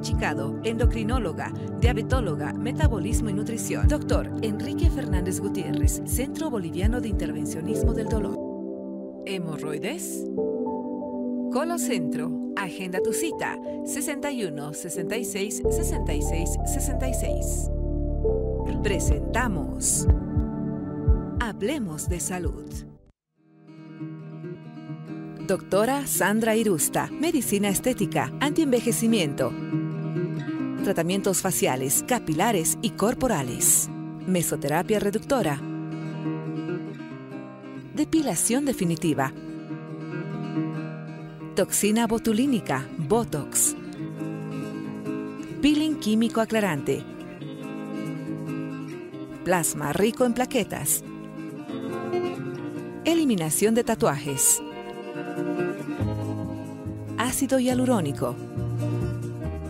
Chicado, endocrinóloga, diabetóloga, metabolismo y nutrición. Doctor Enrique Fernández Gutiérrez, Centro Boliviano de Intervencionismo del Dolor. ¿Hemorroides? Colocentro. Agenda tu cita. 61 66 66 66. Presentamos. Hablemos de salud. Doctora Sandra Irusta, Medicina Estética, Antienvejecimiento, Tratamientos faciales, capilares y corporales, Mesoterapia reductora, Depilación definitiva, Toxina botulínica, Botox, Peeling químico aclarante, Plasma rico en plaquetas, Eliminación de tatuajes, Ácido hialurónico.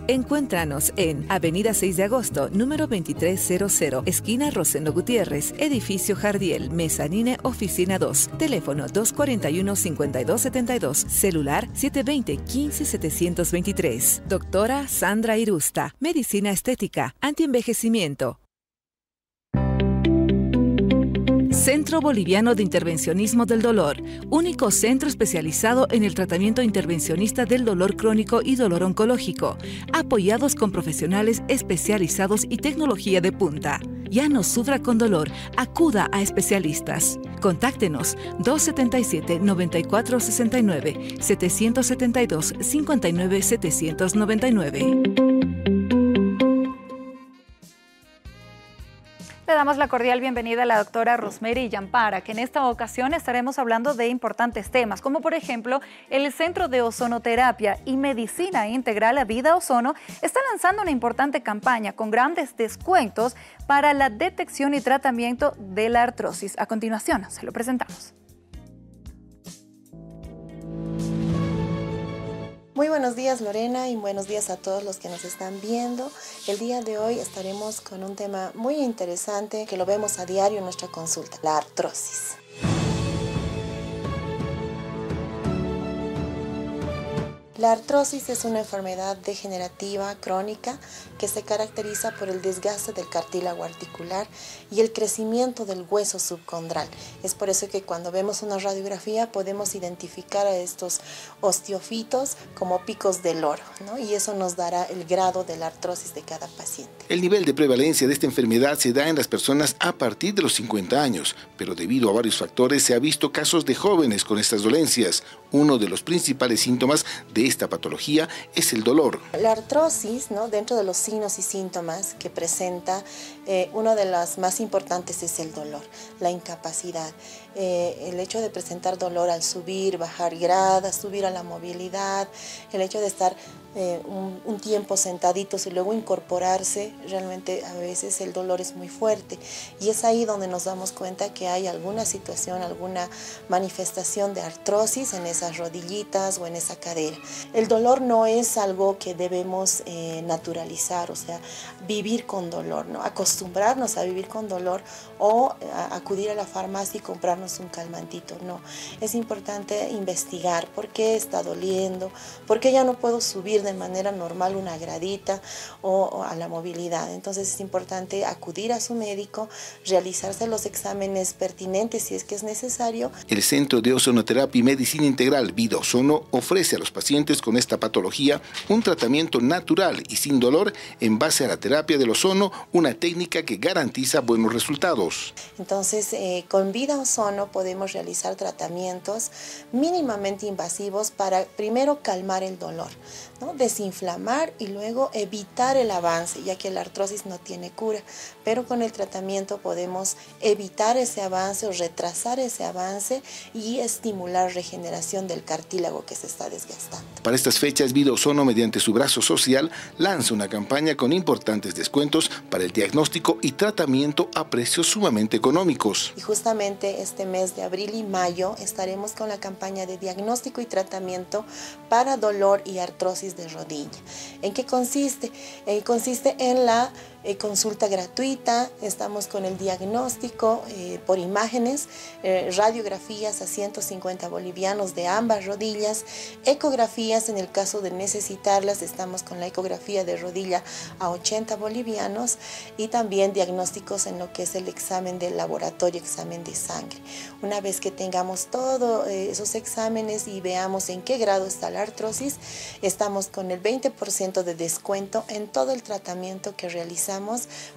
Encuéntranos en Avenida 6 de Agosto, número 2300, esquina Rosendo Gutiérrez, edificio Jardiel, Mezanine, oficina 2, teléfono 241-5272, celular 720-15723. Doctora Sandra Irusta, Medicina Estética, Antienvejecimiento. Centro Boliviano de Intervencionismo del Dolor, único centro especializado en el tratamiento intervencionista del dolor crónico y dolor oncológico, apoyados con profesionales especializados y tecnología de punta. Ya no sufra con dolor, acuda a especialistas. Contáctenos 277-9469, 772-59-799. Damos la cordial bienvenida a la doctora Rosemary Yampara, que en esta ocasión estaremos hablando de importantes temas, como por ejemplo el Centro de Ozonoterapia y Medicina Integral a Vida Ozono está lanzando una importante campaña con grandes descuentos para la detección y tratamiento de la artrosis. A continuación, se lo presentamos. Muy buenos días Lorena y buenos días a todos los que nos están viendo. El día de hoy estaremos con un tema muy interesante que lo vemos a diario en nuestra consulta, la artrosis. La artrosis es una enfermedad degenerativa crónica que se caracteriza por el desgaste del cartílago articular y el crecimiento del hueso subcondral. Es por eso que cuando vemos una radiografía podemos identificar a estos osteofitos como picos del oro, y eso nos dará el grado de la artrosis de cada paciente. El nivel de prevalencia de esta enfermedad se da en las personas a partir de los 50 años, pero debido a varios factores se ha visto casos de jóvenes con estas dolencias. Uno de los principales síntomas de esta patología es el dolor. La artrosis, ¿no? dentro de los signos y síntomas que presenta, eh, uno de los más importantes es el dolor, la incapacidad. Eh, el hecho de presentar dolor al subir, bajar gradas, subir a la movilidad, el hecho de estar eh, un, tiempo sentaditos y luego incorporarse, realmente a veces el dolor es muy fuerte. Y es ahí donde nos damos cuenta que hay alguna situación, alguna manifestación de artrosis en esas rodillitas o en esa cadera. El dolor no es algo que debemos eh, naturalizar, o sea, vivir con dolor, ¿no? acostumbrarnos a vivir con dolor o acudir a la farmacia y comprarnos un calmantito, no. Es importante investigar por qué está doliendo, por qué ya no puedo subir de manera normal una gradita o, a la movilidad. Entonces es importante acudir a su médico, realizarse los exámenes pertinentes si es que es necesario. El Centro de Ozonoterapia y Medicina Integral Vida Ozono ofrece a los pacientes con esta patología un tratamiento natural y sin dolor en base a la terapia del ozono, una técnica que garantiza buenos resultados. Entonces, eh, con Vida Ozono podemos realizar tratamientos mínimamente invasivos para primero calmar el dolor desinflamar y luego evitar el avance, ya que la artrosis no tiene cura, pero con el tratamiento podemos evitar ese avance o retrasar ese avance y estimular regeneración del cartílago que se está desgastando. Para estas fechas, Ozono, mediante su brazo social, lanza una campaña con importantes descuentos para el diagnóstico y tratamiento a precios sumamente económicos. Y justamente este mes de abril y mayo estaremos con la campaña de diagnóstico y tratamiento para dolor y artrosis de rodilla. ¿En qué consiste? Eh, consiste en la eh, consulta gratuita, estamos con el diagnóstico eh, por imágenes, eh, radiografías a 150 bolivianos de ambas rodillas, ecografías en el caso de necesitarlas, estamos con la ecografía de rodilla a 80 bolivianos y también diagnósticos en lo que es el examen del laboratorio, examen de sangre. Una vez que tengamos todos esos exámenes y veamos en qué grado está la artrosis, estamos con el 20% de descuento en todo el tratamiento que realizamos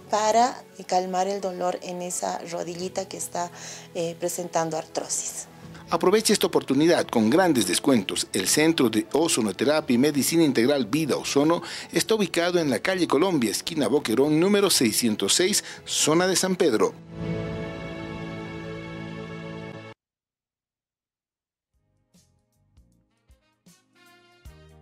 para calmar el dolor en esa rodillita que está eh, presentando artrosis. Aproveche esta oportunidad con grandes descuentos. El Centro de Ozonoterapia y Medicina Integral Vida Ozono está ubicado en la calle Colombia, esquina Boquerón, número 606, zona de San Pedro.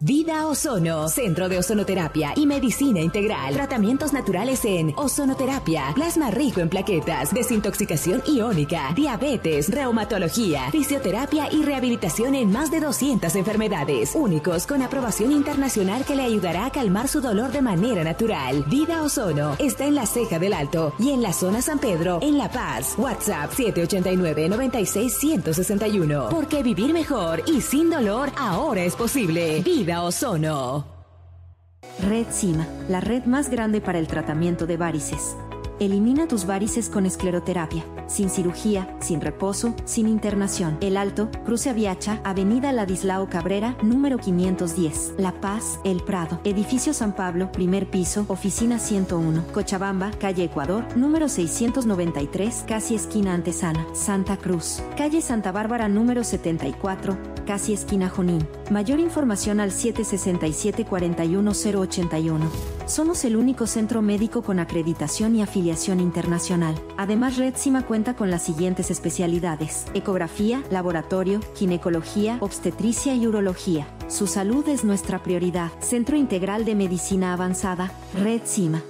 Vida Ozono, Centro de Ozonoterapia y Medicina Integral. Tratamientos naturales en ozonoterapia, plasma rico en plaquetas, desintoxicación iónica, diabetes, reumatología, fisioterapia y rehabilitación en más de 200 enfermedades. Únicos con aprobación internacional que le ayudará a calmar su dolor de manera natural. Vida Ozono está en la Ceja del Alto y en la zona San Pedro, en La Paz. WhatsApp 789 96 161. Porque vivir mejor y sin dolor ahora es posible. Vida Ozono. Red Cima, la red más grande para el tratamiento de varices. Elimina tus varices con escleroterapia, sin cirugía, sin reposo, sin internación. El Alto, Cruce Aviacha, Avenida Ladislao Cabrera, número 510. La Paz, El Prado. Edificio San Pablo, primer piso, oficina 101. Cochabamba, calle Ecuador, número 693, casi esquina Antesana. Santa Cruz. Calle Santa Bárbara, número 74, casi esquina Jonín. Mayor información al 767-41081. Somos el único centro médico con acreditación y afiliación internacional. Además, Red Cima cuenta con las siguientes especialidades: ecografía, laboratorio, ginecología, obstetricia y urología. Su salud es nuestra prioridad. Centro Integral de Medicina Avanzada, Red Cima.